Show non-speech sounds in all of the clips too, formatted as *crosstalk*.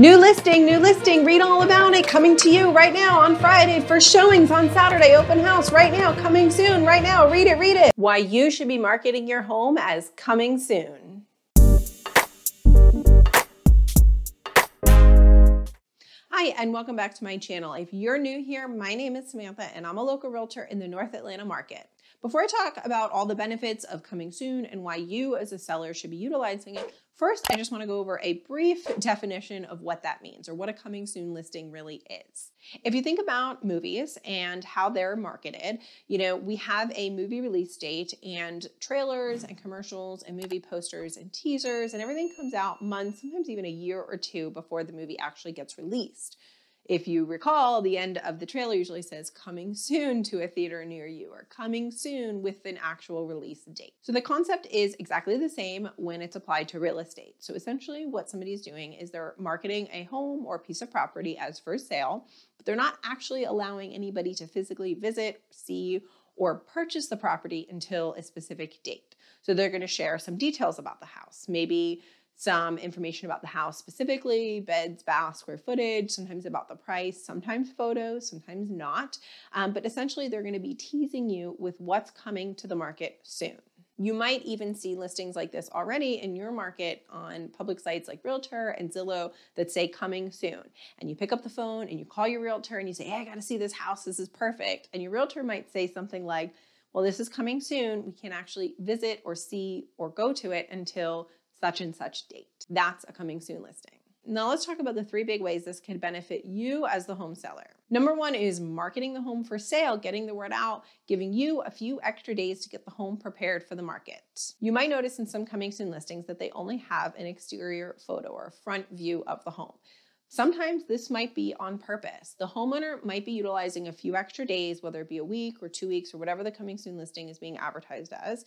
New listing, new listing, read all about it. Coming to you right now on Friday. First showings on Saturday, open house right now, coming soon, right now. Read it, read it. Why you should be marketing your home as coming soon. Hi, and welcome back to my channel. If you're new here, my name is Samantha, and I'm a local realtor in the North Atlanta market. Before I talk about all the benefits of coming soon and why you as a seller should be utilizing it, first I just want to go over a brief definition of what that means or what a coming soon listing really is. If you think about movies and how they're marketed, you know, we have a movie release date and trailers and commercials and movie posters and teasers and everything comes out months, sometimes even a year or two before the movie actually gets released. If you recall, the end of the trailer usually says coming soon to a theater near you or coming soon with an actual release date. So the concept is exactly the same when it's applied to real estate. So essentially what somebody is doing is they're marketing a home or piece of property as for sale, but they're not actually allowing anybody to physically visit, see, or purchase the property until a specific date. So they're going to share some details about the house. Maybe some information about the house specifically, beds, baths, square footage, sometimes about the price, sometimes photos, sometimes not. Um, but essentially, they're going to be teasing you with what's coming to the market soon. You might even see listings like this already in your market on public sites like Realtor and Zillow that say coming soon. And you pick up the phone and you call your realtor and you say, Hey, I got to see this house. This is perfect. And your realtor might say something like, Well, this is coming soon. We can't actually visit or see or go to it until such and such date. That's a coming soon listing. Now let's talk about the three big ways this could benefit you as the home seller. Number one is marketing the home for sale, getting the word out, giving you a few extra days to get the home prepared for the market. You might notice in some coming soon listings that they only have an exterior photo or front view of the home. Sometimes this might be on purpose. The homeowner might be utilizing a few extra days, whether it be a week or two weeks or whatever the coming soon listing is being advertised as,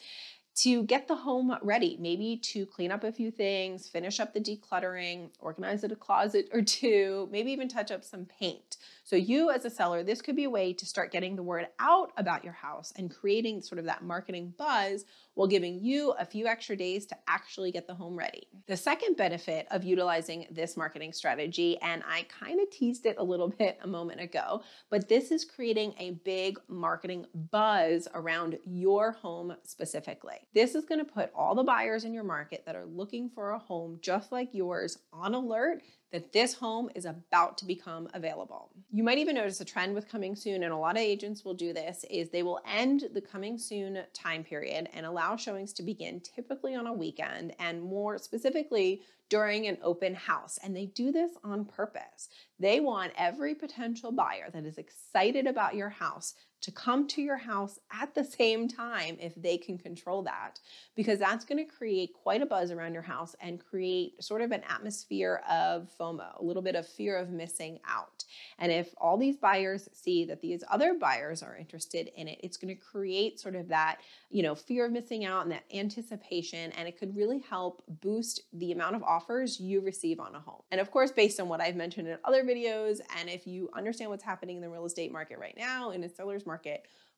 to get the home ready, maybe to clean up a few things, finish up the decluttering, organize a closet or two, maybe even touch up some paint. So, you as a seller, this could be a way to start getting the word out about your house and creating sort of that marketing buzz while giving you a few extra days to actually get the home ready. The second benefit of utilizing this marketing strategy, and I kind of teased it a little *laughs* bit a moment ago, but this is creating a big marketing buzz around your home specifically. This is going to put all the buyers in your market that are looking for a home just like yours on alert that this home is about to become available. You might even notice a trend with coming soon, and a lot of agents will do this, is they will end the coming soon time period and allow showings to begin typically on a weekend and more specifically during an open house. And they do this on purpose. They want every potential buyer that is excited about your house to come to your house at the same time if they can control that, because that's going to create quite a buzz around your house and create sort of an atmosphere of FOMO, a little bit of fear of missing out. And if all these buyers see that these other buyers are interested in it, it's going to create sort of that, you know, fear of missing out and that anticipation. And it could really help boost the amount of offers you receive on a home. And of course, based on what I've mentioned in other videos, and if you understand what's happening in the real estate market right now, in a seller's market,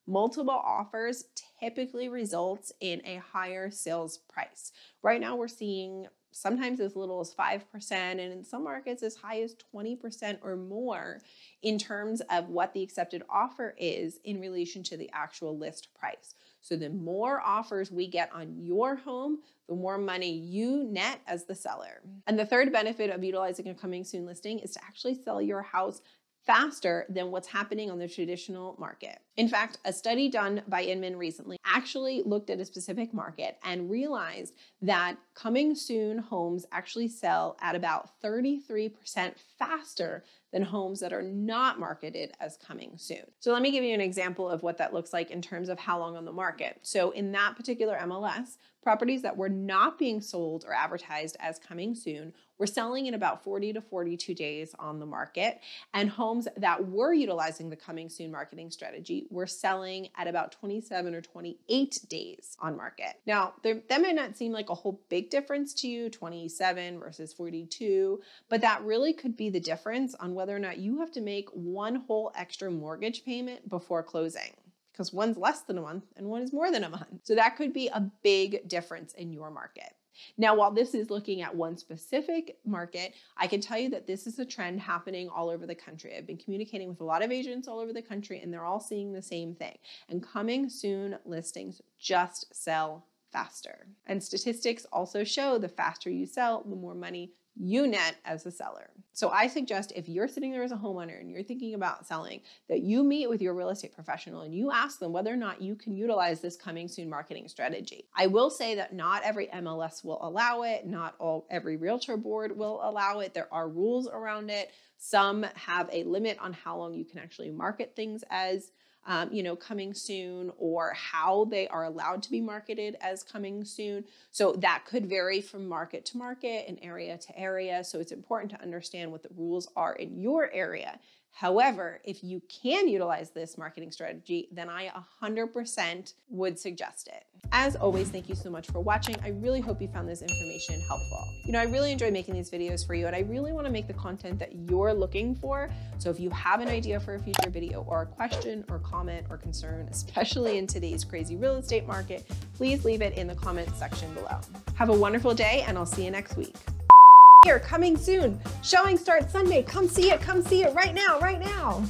multiple offers typically results in a higher sales price. Right now, we're seeing sometimes as little as 5%, and in some markets as high as 20% or more in terms of what the accepted offer is in relation to the actual list price. So, the more offers we get on your home, the more money you net as the seller. And the third benefit of utilizing a coming soon listing is to actually sell your house faster than what's happening on the traditional market. In fact, a study done by Inman recently actually looked at a specific market and realized that coming soon homes actually sell at about 33% faster than homes that are not marketed as coming soon. So let me give you an example of what that looks like in terms of how long on the market. So in that particular MLS, properties that were not being sold or advertised as coming soon were selling in about 40 to 42 days on the market, and homes that were utilizing the coming soon marketing strategy were selling at about 27 or 28 days on market. Now, there, that may not seem like a whole big difference to you, 27 versus 42, but that really could be the difference on whether or not you have to make one whole extra mortgage payment before closing because one's less than a month and one is more than a month. So that could be a big difference in your market. Now, while this is looking at one specific market, I can tell you that this is a trend happening all over the country. I've been communicating with a lot of agents all over the country, and they're all seeing the same thing. And coming soon listings just sell faster. And statistics also show the faster you sell, the more money you net as a seller. So I suggest if you're sitting there as a homeowner and you're thinking about selling, that you meet with your real estate professional and you ask them whether or not you can utilize this coming soon marketing strategy. I will say that not every MLS will allow it, not all every realtor board will allow it. There are rules around it. Some have a limit on how long you can actually market things as um, you know, coming soon or how they are allowed to be marketed as coming soon. So that could vary from market to market and area to area. So it's important to understand what the rules are in your area However, if you can utilize this marketing strategy, then I 100% would suggest it. As always, thank you so much for watching. I really hope you found this information helpful. You know, I really enjoy making these videos for you and I really wanna make the content that you're looking for. So if you have an idea for a future video or a question or comment or concern, especially in today's crazy real estate market, please leave it in the comments section below. Have a wonderful day and I'll see you next week here, coming soon. Showing starts Sunday. Come see it, come see it right now, right now.